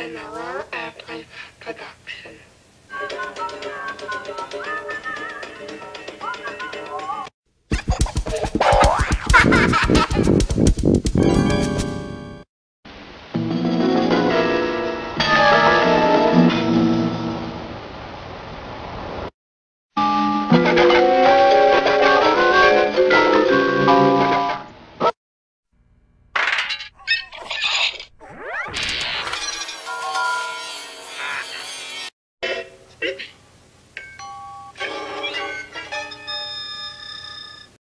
a Noel Airplane production.